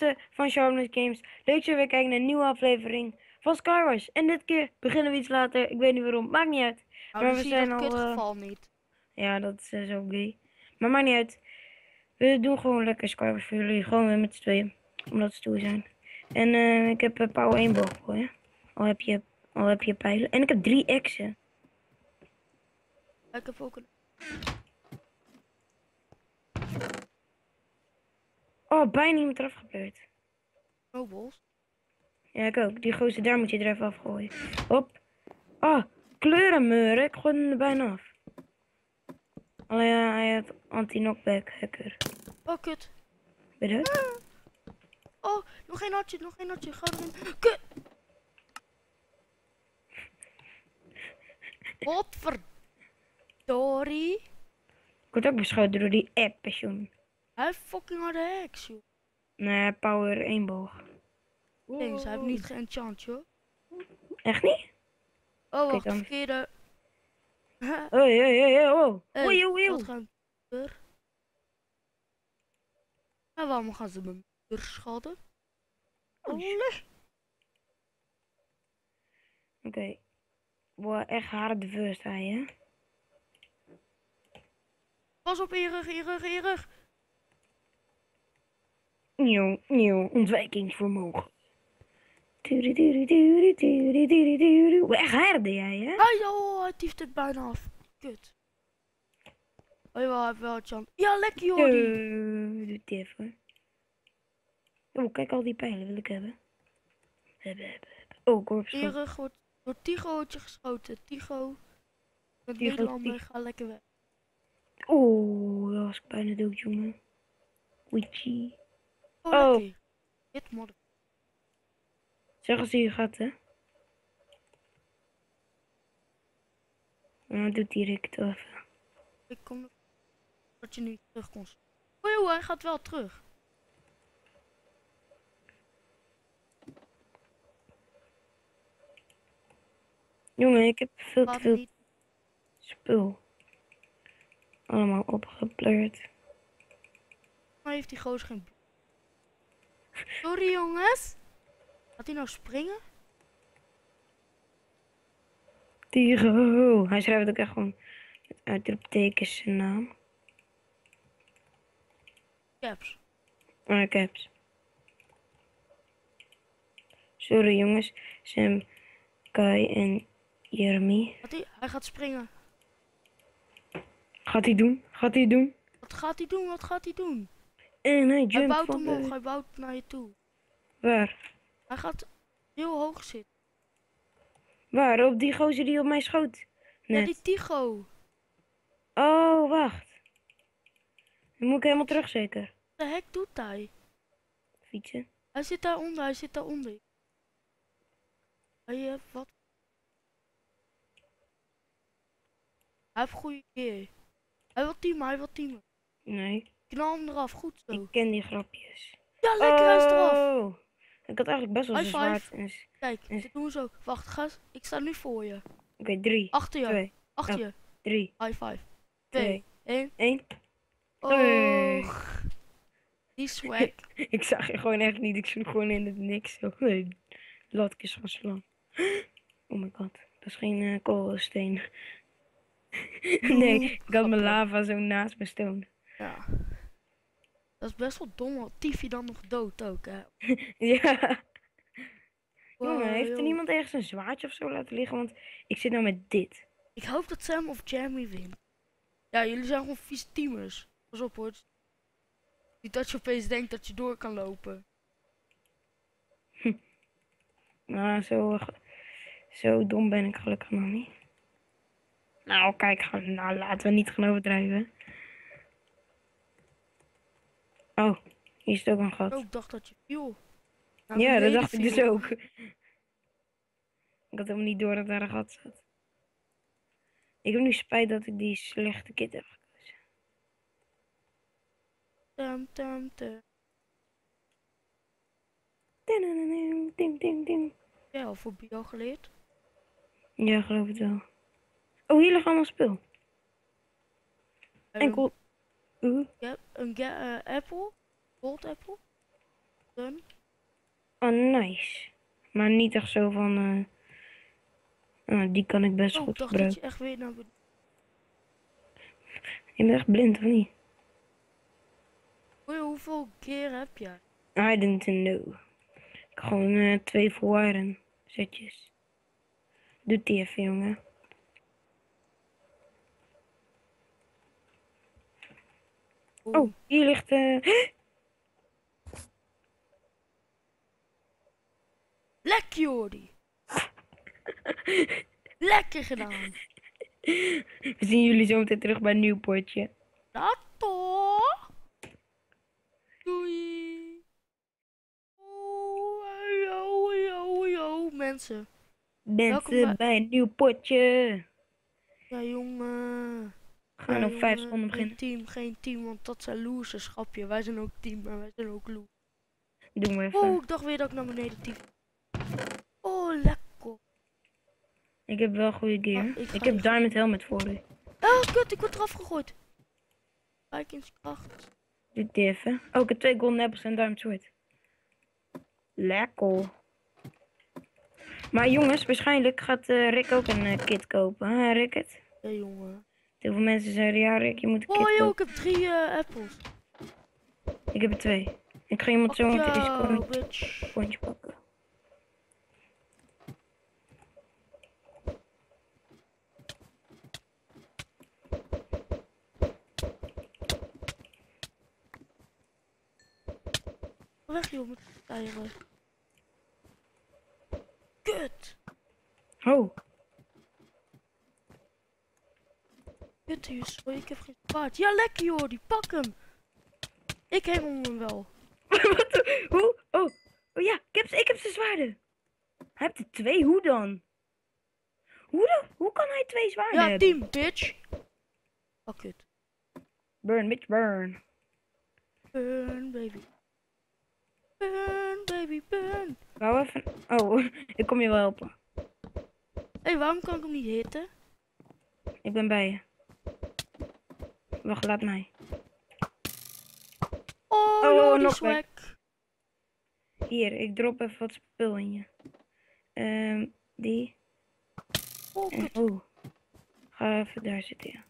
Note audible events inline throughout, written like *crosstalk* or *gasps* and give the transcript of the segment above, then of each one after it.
mensen van Charlotte Games. Leuk dat je weer kijken naar een nieuwe aflevering van Skywars. En dit keer beginnen we iets later. Ik weet niet waarom, maakt niet uit. Nou, Maar we zijn al, eh, kutgeval niet. Ja, dat is eh, zo gay. Maar maakt niet uit. We doen gewoon lekker Skywars voor jullie. Gewoon weer met z'n tweeën. Omdat we stoer zijn. En eh, ik heb een Power 1 boog voor je. Al heb je, al heb je pijlen. En ik heb drie exen. Ik heb ook een... Oh, bijna iemand eraf gepleurd. snowballs. Ja, ik ook. Die gozer daar moet je er even afgooien. Hop. Oh, kleurenmeuren. Ik gooi hem er bijna af. Alleen ja, hij heeft anti-knockback hacker. Oh, kut. Weet je dat? Oh, nog geen hartje, nog geen hartje. Ga erin. Kut. *laughs* Godverdorie. Ik word ook beschoten door die app, pensioen. Hij heeft fucking harde heks, joh. Nee, power 1 boog. Thanks, hij heeft niet geenchant, joh. Echt niet? Oh, wacht, verkeerde. Hoi, hoi, hoi, hoi, oh. Hey, Oei, oei, wat gaan er? En waarom gaan ze mijn moeder schelden? Oh, Olé. Oké. Wow, echt harde first hij, hè? Pas op, in je rug, in je rug, in je rug. Nieuw, nieuw, ontwijkingsvermogen. Echt harde jij, hè? Ah, joh, hij tieft het bijna af. Kut. Oh, heeft wel chance. Ja, lekker, joh. Eh, Doe het even. Oh, kijk al die pijlen wil ik hebben. Hebben, hebben, hebben. Oh, je rug wordt door Tigo wordt je geschoten. Tigo. Met Nederlander, ga lekker weg. Oeh, dat was ik bijna dood, jongen. Witchy. Oh, Oh. Dit modder. Zeg als hij hier gaat, hè? Nou, doet wel even. Ik kom dat je nu terug kon. Oh, joh, hij gaat wel terug. Jongen, ik heb veel te veel niet. spul. Allemaal opgepleurd. Maar heeft die gozer geen. Sorry, jongens. Gaat hij nou springen? Tiro. Hij schrijft ook echt gewoon met uitroeptekens zijn naam. Caps. Oh, heb ze. Sorry jongens, Sam, Kai en Jeremy. Gaat hij, hij gaat springen. Gaat hij doen? Gaat hij doen? Wat gaat hij doen? Wat gaat hij doen? En hij Hij bouwt omhoog. de... Hij bouwt naar je toe. Waar? Hij gaat heel hoog zitten. Waar? Op die gozer die op mij schoot. Ja, Net. die Tigo. Oh, wacht. Dan moet ik helemaal terug zeker. De hek doet hij. Fietsen. Hij zit daaronder. Hij zit daaronder. Hij heeft wat? Hij heeft goede keer. Hij wil teamen. Hij wil teamen. Nee, Knal hem eraf. Goed zo. ik ken die grapjes. Ja, lekker. Hij is eraf. Oh, Ik had eigenlijk best wel High five. zwaard. s- Kijk, dit doen we zo. Wacht, ga eens. Ik sta nu voor je. Oké, drie, Achter je. twee, Achter oh. je. drie, High five. twee, 2, 1. één. Oh. Hey. Die swag. *laughs* Ik zag je gewoon echt niet. Ik sloeg gewoon in het niks. Zo. *laughs* Nee, Latjes van slang. *gasps* Oh my god. Dat is geen koolsteen. *laughs* nee, ik had mijn lava zo naast me staan. Ja. Dat is best wel dom, want Tiffy dan nog dood ook, hè. *laughs* ja. Wow, Jongen, heeft er niemand ergens een zwaardje of zo laten liggen? Want ik zit nou met dit. Ik hoop dat Sam of Jeremy wint. Ja, jullie zijn gewoon vieze teamers. Pas op hoor. Niet dat je opeens denkt dat je door kan lopen. *laughs* Nou, zo, eh, zo dom ben ik gelukkig nog niet. Nou, kijk, nou, laten we niet gaan overdrijven. Oh, hier is ook een gat. Oh, ik dacht dat je viel. Ja, dat dacht ik dus ook. Ik had helemaal niet door dat daar een gat zat. Ik heb nu spijt dat ik die slechte kit heb gekozen. Tum, tum, tum. Ding, ding, ding. Ja, al voor bio geleerd. Ja, geloof het wel. Oh, hier ligt allemaal spul. Ehm, Enkel. Oeh. Ja, een ga- eh, apple. Gold apple. Dan? Oh, nice. Maar niet echt zo van... eh, ah, die kan ik best Oh, ik goed dacht dat gebruiken. je echt weer naar beneden... Je bent echt blind, of niet? Hoeveel keer heb jij? I didn't know. Gewoon eh, twee iron setjes. Doet die even, jongen. Oh, hier ligt... eh Lekker, Jordi. *laughs* Lekker gedaan. We zien jullie zo meteen terug bij Nieuwpoortje. Dat toch? Doei. Oh, yo, yo, yo, mensen. Welkom bij- Mensen bij Nieuwpoortje. Ja, jongen. Gaan op vijf jongen, seconden beginnen. Geen team, geen team, want dat zijn losers, schapje. Wij zijn ook team, maar wij zijn ook losers. Doen we even. Oh, ik dacht weer dat ik naar beneden team. Oh, lekker. Ik heb wel goede gear. Ah, ik ik, heb Diamond Helmet voor u. Oh, kut, ik word eraf gegooid. Doe die even. Oh, ik heb twee golden apples en Diamond Sword. Lekker. Maar jongens, waarschijnlijk gaat eh, Rick ook een eh, kit kopen. Hè, Rick het? Ja, jongen. Heel veel mensen zeiden, ja Rick, je moet een Oh, joh, ik heb drie eh, appels. Ik heb er twee. Ik ga iemand zo meteen Yo, een bitch. pontje pakken. Weg, joh, die eieren. Kut. Oh, Kut, hier, sorry, ik heb geen paard. Ja, lekker, joh, die pak hem. Ik hengel hem wel. Wat *laughs* Hoe? Oh. Oh ja, ik heb, ze- ik heb zijn zwaarden. Hij heeft er twee, hoe dan? Hoe dan? Hoe kan hij twee zwaarden Ja, hebben? team, bitch. Oh, kut. Burn, bitch, burn. Burn, baby. Burn, baby, burn. Wou even... Oh, *laughs* ik kom je wel helpen. Hé, hey, waarom kan ik hem niet hitten? Ik ben bij je. Wacht, laat mij. Oh, Oh, die nog swag. Hier, ik drop even wat spul in je. Ehm, die. Oh, En, oh. Ga even daar zitten, ja.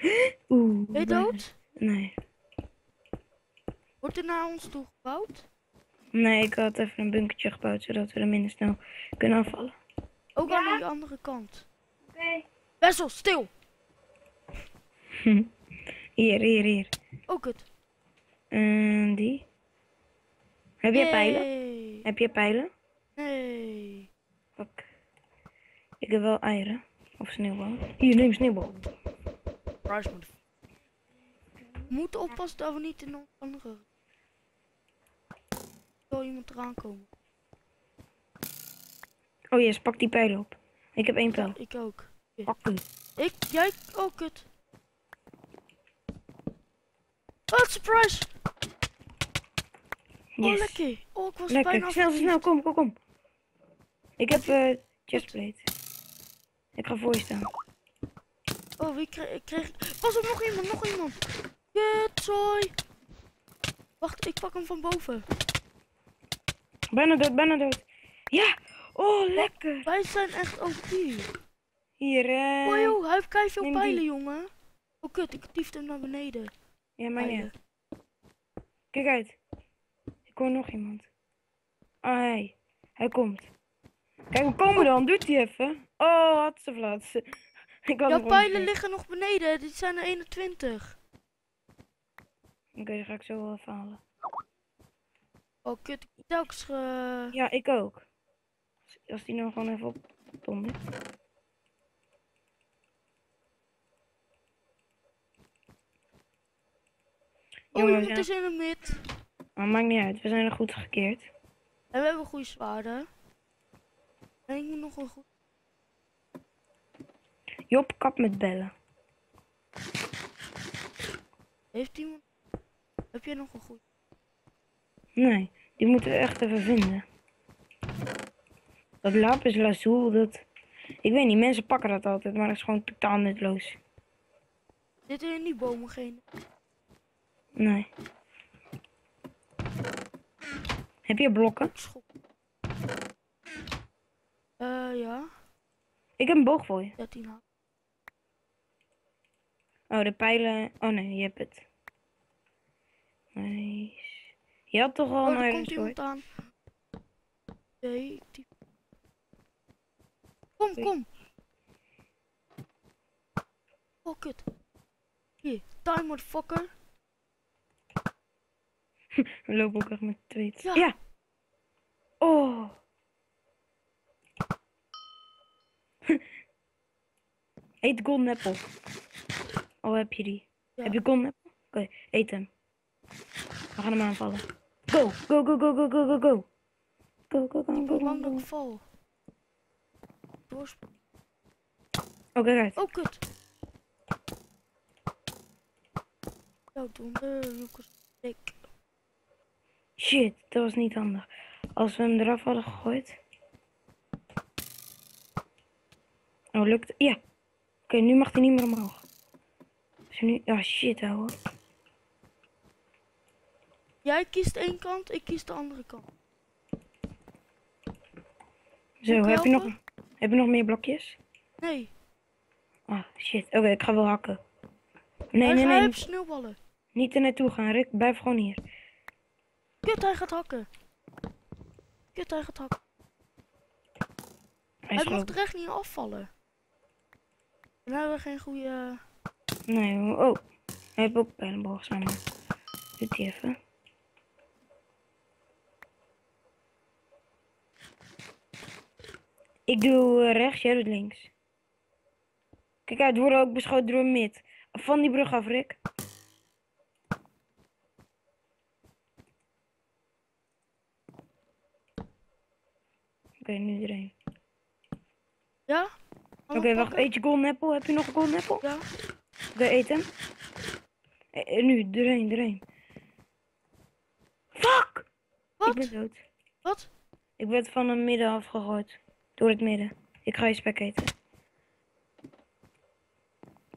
*gasps* Oeh. Ben je dood? Nee. Wordt er naar ons toe gebouwd? Nee, ik had even een bunkertje gebouwd, zodat we er minder snel kunnen afvallen. Ook aan die andere kant. Oké. Wessel, stil. *laughs* Hier, hier, hier. Oh, kut. En die. Heb je pijlen? Nee. Heb je pijlen? Nee. Fuck. Ik heb wel eieren. Of sneeuwbal. Hier, neem sneeuwbal. Price moet. We moeten oppassen dat we niet in een andere. Zal iemand eraan komen? Oh yes, pak die pijlen op. Ik heb één pijl. Ik ook. Ik, jij, oh kut. Oh, surprise! Oh, lekker. Oh, ik was Lekker. bijna Snel, snel, kom, kom, kom. Ik heb eh chestplate. Ik ga voor je staan. Oh, wie kreeg, ik kreeg... Pas op, nog iemand, nog iemand. Kut, zooi. Wacht, ik pak hem van boven. Bijna dood, bijna dood. Ja! Oh, lekker. Wij zijn echt OP. Hier, eh. Oh joh, hij heeft kei veel die. pijlen, jongen. Oh kut, ik tiefde hem naar beneden. Ja, maar niet. Kijk uit. Ik hoor nog iemand. Oh, hij. Hij komt. Kijk, hoe komen we dan? Doet hij even. Oh, *laughs* had ze vlat. Jouw hem pijlen liggen nog beneden, dit zijn er 21. Oké, dan ga ik zo wel even halen. Oh kut, ik telkens ge... Ja, ik ook. Als- die nou gewoon even op Oh, Jongens, ja. is in de mid. Maar maakt niet uit, we zijn er goed gekeerd. En we hebben goede zwaarden. En ik moet nog een goed... Job, kap met bellen. Heeft iemand... Heb jij nog een goed... Nee, die moeten we echt even vinden. Dat lapis lazuli, dat... Ik weet niet, mensen pakken dat altijd, maar dat is gewoon totaal nutloos. Zitten er in die bomen geen... Nee. Heb je blokken? Eh, ja. Ik heb een boog voor je. 13 hout. Oh, de pijlen. Oh nee, je hebt het. Nice. Je had toch al Oh, een komt iemand aan. Nee, die... Kom, kom. Oh, kut. Hier, time motherfucker. *laughs* We lopen ook echt met twee. Ja. ja. Oh. *laughs* Eet golden apple. Oh, heb je die? Ja. Heb je golden apple? Oké, eet hem. We gaan hem aanvallen. Go, go, go, go, go, go, go, go. Go, go, go, go, go, go. ik val. Doorsp- Oh, kijk uit. Oh, kut. Zo, donder, Lucas. Ik. Shit, dat was niet handig. Als we hem eraf hadden gegooid. Oh, lukt. Ja. Oké, nu mag hij niet meer omhoog. Dus nu. Ja, shit, ouwe. Jij kiest één kant, ik kies de andere kant. Zo, ik heb je, nog, heb je nog meer blokjes? Nee, Ah, shit. Oké, ik ga wel hakken. Nee, hij, nee, hij nee. heeft sneeuwballen. Niet er naartoe gaan, Rick. Blijf gewoon hier. Kut, hij gaat hakken. Kut, hij gaat hakken. Hij Hij mag gelopen. er echt niet afvallen. Dan hebben we geen goede... Nee, oh. Hij heeft ook pijlenboog samen. Doet hij even. Ik doe eh, rechts, jij doet links. Kijk uit, we worden ook beschoten door een mid. Van die brug af, Rick. Oké, nu erin. Ja? Oké, wacht. Eet je golden apple? Heb je nog een golden apple? Ja? Oké, eet hem. Eh, eh, nu, erheen, erheen. Fuck! Ik ben Wat? dood. Wat? Ik werd van het midden afgegooid. Door het midden. Ik ga je spek eten.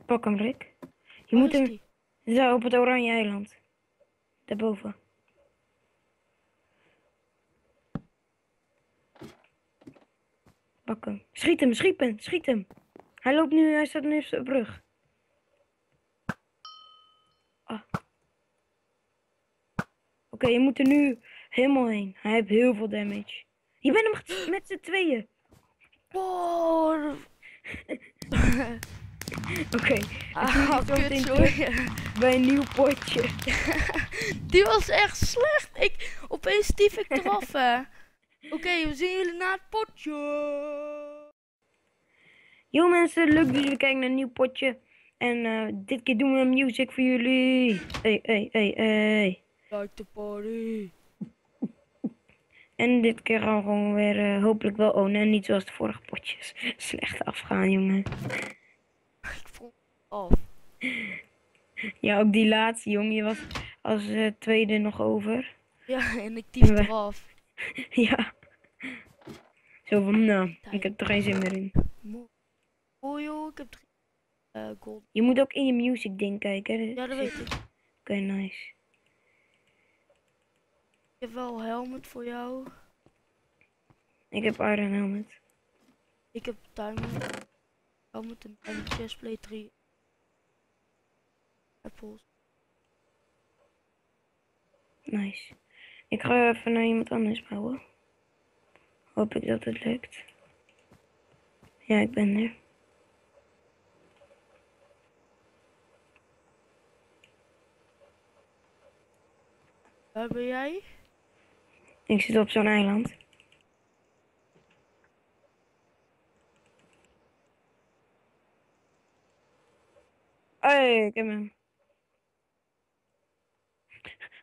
Pak hem, Rick. Je moet hem... die? Zo, op het oranje eiland. Daarboven. Schiet hem, schiet hem, schiet hem. Hij loopt nu, hij staat nu op de brug. Ah. Oké, je moet er nu helemaal heen. Hij heeft heel veel damage. Je bent hem met z'n tweeën. Wow. *laughs* Oké, Ah, meteen sorry. bij een nieuw potje. *laughs* Die was echt slecht. Ik, opeens stief ik *laughs* eraf, Oké, we zien jullie na het potje. Yo mensen, leuk dat jullie kijken naar een nieuw potje. En eh, dit keer doen we music voor jullie. Hey, hey, hey, hey. Like the party. *laughs* En dit keer gaan we gewoon weer eh, hopelijk wel ownen. En niet zoals de vorige potjes. *laughs* Slecht afgaan, jongen. *laughs* Ik vond af. Ja, ook die laatste, jongen. Je was als eh, tweede nog over. Ja, en ik tief We- eraf. *laughs* ja. Zo van, nou, ik heb er geen zin meer in. Oh joh, ik heb drie. eh gold. Je moet ook in je music ding kijken. hè. Ja, dat weet ik. Oké, nice. Ik heb wel helmet voor jou. Ik heb Iron Helmet. Ik heb diamond. Helmet en chestplate 3. Apples. Nice. Ik ga even naar iemand anders bouwen. Hoop ik dat het lukt. Ja, ik ben er. Waar ben jij? Ik zit op zo'n eiland. Hey, ik heb hem.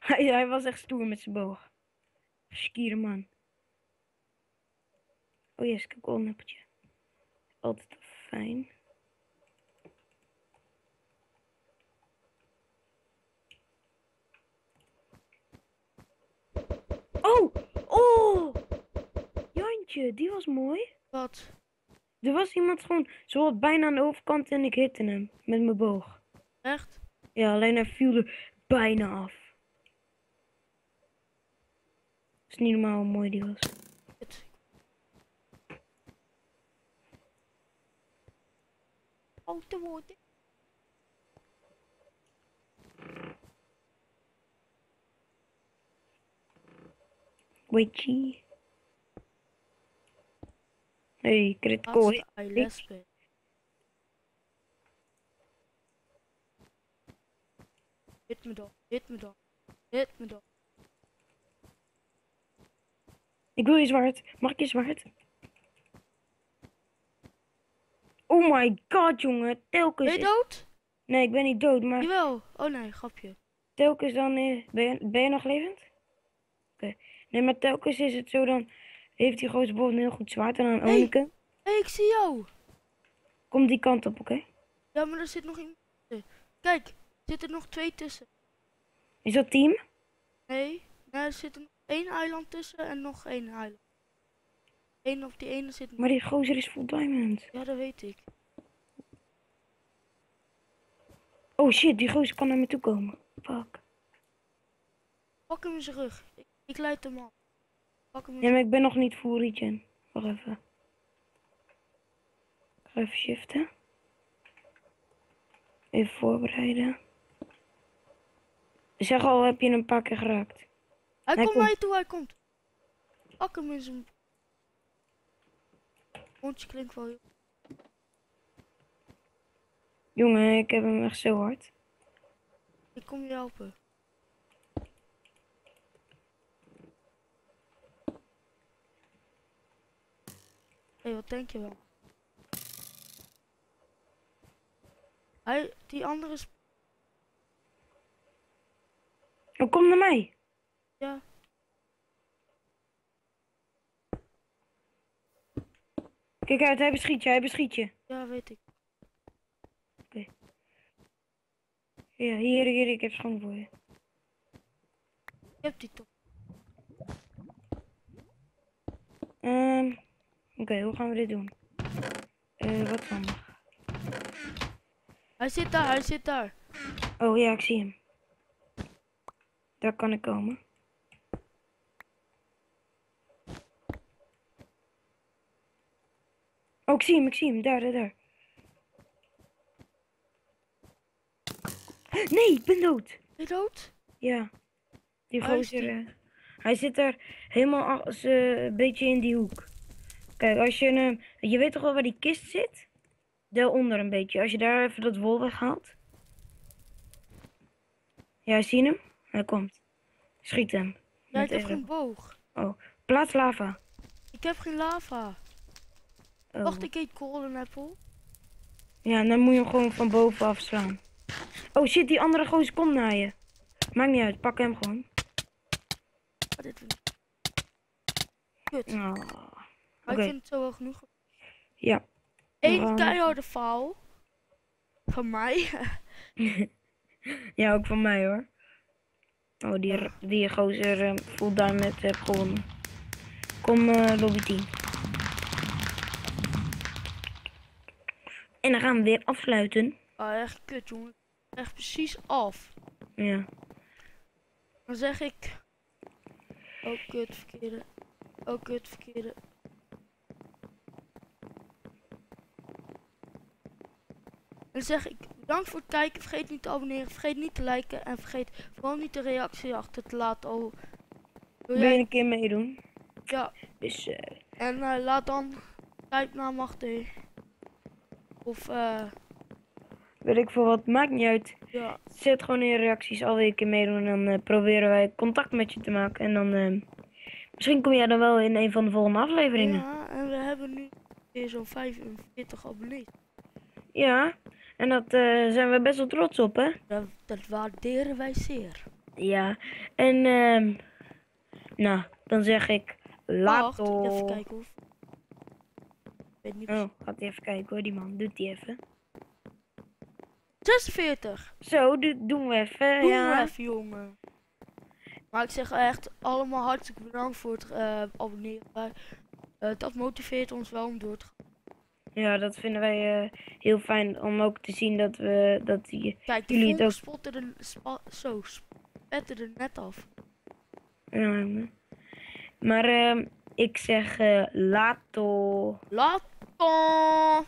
Hij, hij was echt stoer met zijn boog. Skiere man. Oh yes, ik heb een appeltje. Altijd fijn. Oh! Oh! Jantje, die was mooi. Wat? Er was iemand gewoon zo bijna aan de overkant en ik hitte hem met mijn boog. Echt? Ja, alleen hij viel er bijna af. Is niet normaal hoe mooi die was. Het. Auto worden. Witchy. Hey, critical hit. Laatste I lesbian. Hit me dan, hit me dan, hit me dan. Ik wil je zwaard. Mag ik je zwaard? Oh my god, jongen. Telkens. Ben je dood? Nee, ik ben niet dood, maar Jawel. Oh nee, grapje. telkens dan. eh, ben, je, ben je nog levend? Oké. Nee, maar telkens is het zo dan. Heeft die gozer bijvoorbeeld een heel goed zwaard en dan Hey. Hé, hey, ik zie jou. Kom die kant op, oké? Ja, maar er zit nog iemand tussen. Kijk, er zitten nog twee tussen. Is dat team? Nee, nee er zit nog één eiland tussen en nog één eiland. Eén op die ene zit... Maar die gozer is full diamond. Ja, dat weet ik. Oh shit, die gozer kan naar me toe komen. Fuck. Pak hem in zijn rug. Ik, ik leid hem af. Pak hem in Ja, maar ik ben nog niet full regen. Wacht even. Ik ga even shiften. Even voorbereiden. Zeg al, heb je hem een paar keer geraakt? Hij, Hij komt naar je toe, hij komt. Pak hem in zijn... Mondje klinkt wel heel... Jongen, ik heb hem echt zo hard. Ik kom je helpen. Hé, hey, wat denk je wel? Hij, die andere is... Oh, kom naar mij. Ja. Kijk uit, hij beschiet je, hij beschiet je. Ja, weet ik. Ja, hier, hier, ik heb schoon voor je. Ik heb die toch. Ehm, Oké, hoe gaan we dit doen? Eh, wat dan? Hij zit daar, hij zit daar. Oh ja, ik zie hem. Daar kan ik komen. Oh, ik zie hem, ik zie hem. Daar, daar, daar. Nee, ik ben dood. Ben je dood? Ja. Die is gozer. eh, hij zit daar helemaal als, eh, een beetje in die hoek. Kijk, als je hem. Je weet toch wel waar die kist zit? Daaronder een beetje. Als je daar even dat wol weghaalt. Ja, zie je hem? Hij komt. Schiet hem. Ja, Met ik heb geen boog. Plaats lava. Ik heb geen lava. Oh. Wacht, ik eet golden apple. Ja, dan moet je hem gewoon van boven afslaan. Oh shit, die andere gozer komt naar je. Maakt niet uit, pak hem gewoon. Ah, dit vind ik... Kut. Oh. Maar Oké. ik vind het zo wel genoeg. Ja. Eén gaan- keiharde faal. Van mij. *laughs* Ja, ook van mij hoor. Oh, die, die gozer uh, full diamond heb gewonnen. Kom, eh, lobby 10. En dan gaan we weer afsluiten. Ah, echt kut, jongen. Echt precies af. Ja. Dan zeg ik... Oh, kut, verkeerde. Oh, kut, verkeerde. Dan zeg ik bedankt voor het kijken. Vergeet niet te abonneren. Vergeet niet te liken. En vergeet vooral niet de reactie achter te laten. Oh, wil jij... een keer meedoen? Ja. Dus, eh, En eh, laat dan typnaam achter. Of, eh... weet ik veel wat, maakt niet uit. ja. Zet gewoon in je reacties, al wil je een keer meedoen. En dan eh, proberen wij contact met je te maken. En dan, eh, misschien kom jij dan wel in een van de volgende afleveringen. Ja, en we hebben nu weer zo'n 45 abonnees. Ja. En dat zijn we best wel trots op, hè? Dat, dat waarderen wij zeer. Ja, en ehm nou, dan zeg ik Wacht, later. even kijken of... Ik weet niet Oh, gaat even kijken hoor, die man. Doet die even. 46! Zo, dit doen we even. Doe ja. maar even, jongen. Maar ik zeg echt allemaal hartstikke bedankt voor het eh, abonneren. Eh, dat motiveert ons wel om door te gaan. ja, dat vinden wij eh, heel fijn om ook te zien dat we dat die. Kijk, de Jullie ook. spotten er, spa, zo, spetten er net af. ja, Maar ehm, ik zeg eh lato. Lato.